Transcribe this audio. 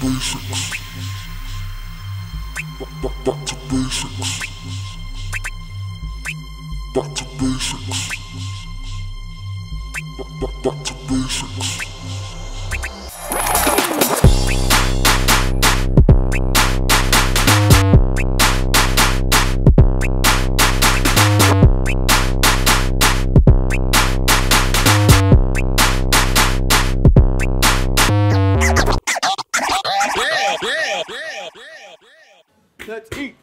basics. Back, to basics. Back to basics. Back to basics. Let's eat.